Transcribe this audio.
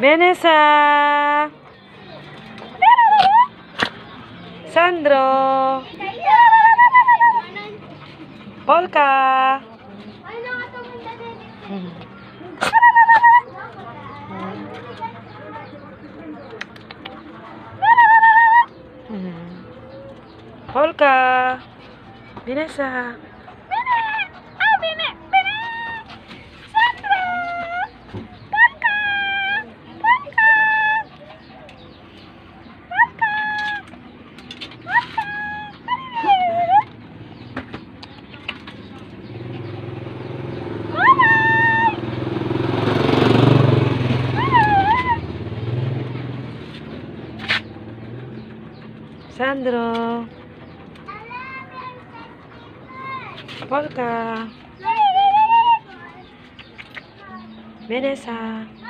Vanessa. Sandro. Polka. Polka. Vanessa. Sandro. Polka. Vanessa.